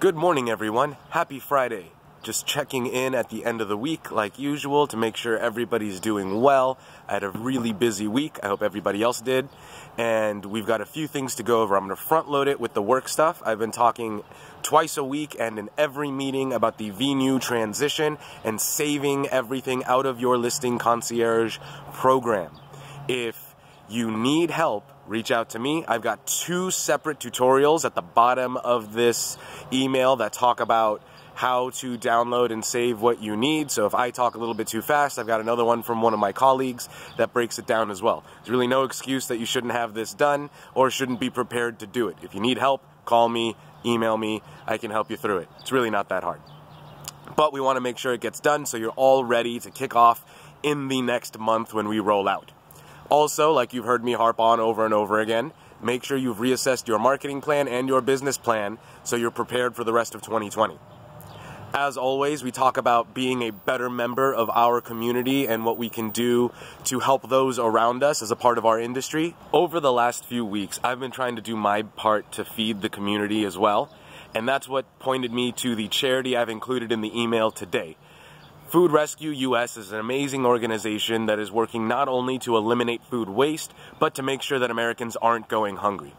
Good morning, everyone. Happy Friday. Just checking in at the end of the week, like usual, to make sure everybody's doing well. I had a really busy week. I hope everybody else did. And we've got a few things to go over. I'm going to front load it with the work stuff. I've been talking twice a week and in every meeting about the Venu transition and saving everything out of your listing concierge program. If you need help, reach out to me. I've got two separate tutorials at the bottom of this email that talk about how to download and save what you need. So if I talk a little bit too fast, I've got another one from one of my colleagues that breaks it down as well. There's really no excuse that you shouldn't have this done or shouldn't be prepared to do it. If you need help, call me, email me, I can help you through it. It's really not that hard. But we want to make sure it gets done so you're all ready to kick off in the next month when we roll out. Also, like you've heard me harp on over and over again, make sure you've reassessed your marketing plan and your business plan so you're prepared for the rest of 2020. As always, we talk about being a better member of our community and what we can do to help those around us as a part of our industry. Over the last few weeks, I've been trying to do my part to feed the community as well, and that's what pointed me to the charity I've included in the email today. Food Rescue US is an amazing organization that is working not only to eliminate food waste, but to make sure that Americans aren't going hungry.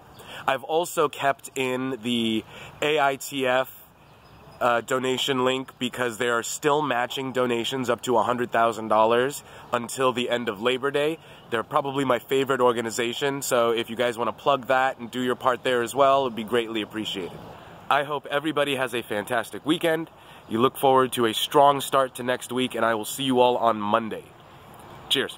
I've also kept in the AITF uh, donation link because they are still matching donations up to $100,000 until the end of Labor Day. They're probably my favorite organization, so if you guys want to plug that and do your part there as well, it would be greatly appreciated. I hope everybody has a fantastic weekend. You look forward to a strong start to next week, and I will see you all on Monday. Cheers.